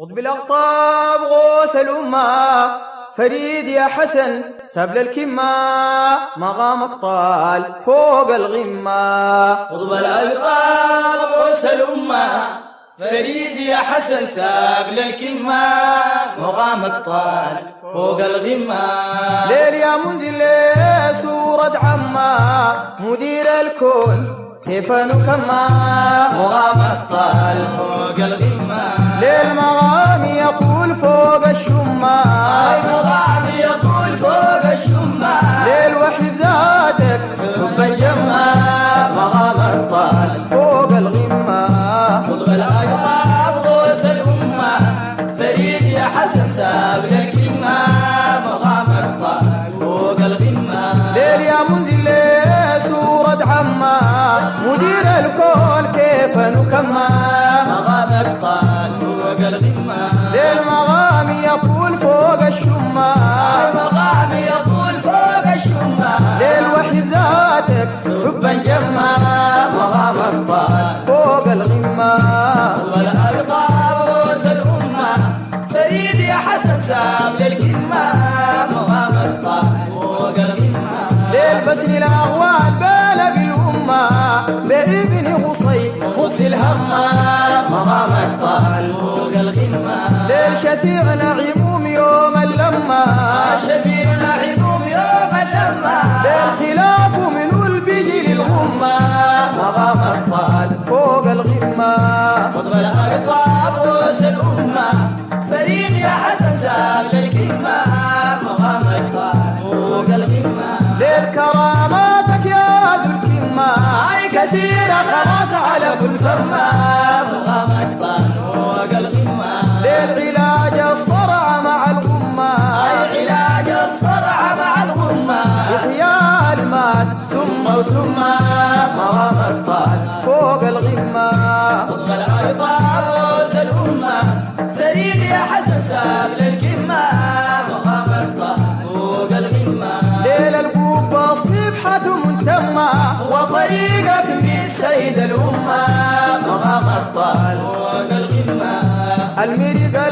قطب الأقطاب غوث الأمة. فريد يا حسن سبل الكمة. مقامك طال فوق الغمة. قطب الألقاب غوث الأمة. فريد يا حسن سابل الكمة. مقامك طال فوق الغمة. ليل يا منزل سورة عمة. مدير الكون كيف نكمى مقامك طال فوق الغمة. போக شفيع نعيم يوم اللمة. شفيع نعيم يوم اللمة. ليل خلاف من البجل الغمة. الغمة يا حسن سابل الكمة مقامك طال فوق الغمة. ليل القبة الصبحة منتمة وطريقك بالسيد الأمة. مقامك طال فوق الغمة. المرق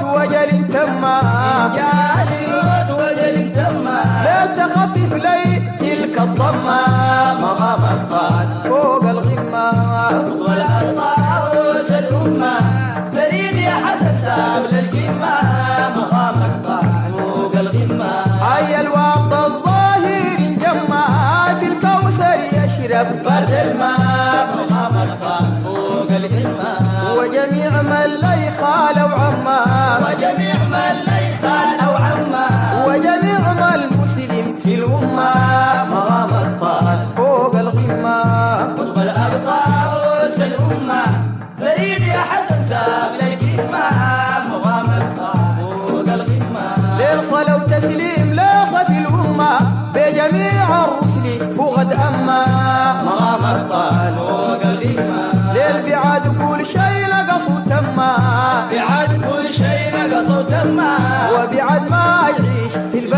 الموت وجل تمة جاء الموت وجل ليل تخفف لي تلك الضمة مقامك طال فوق الغمة. الأرض رؤوس الأمة فريد يا حسن سابل الكمة مقامك طال فوق الغمة هاي الوقت الظاهر جمع في الكوثر يشرب. فريد يا حسن طال فوق ليل صلاة وتسليم الأمة بجميع الرسل وغد أما. طال فوق ليل بعد كل شيء نقص وتما بعد كل شيء نقص وتمه وبعد ما يعيد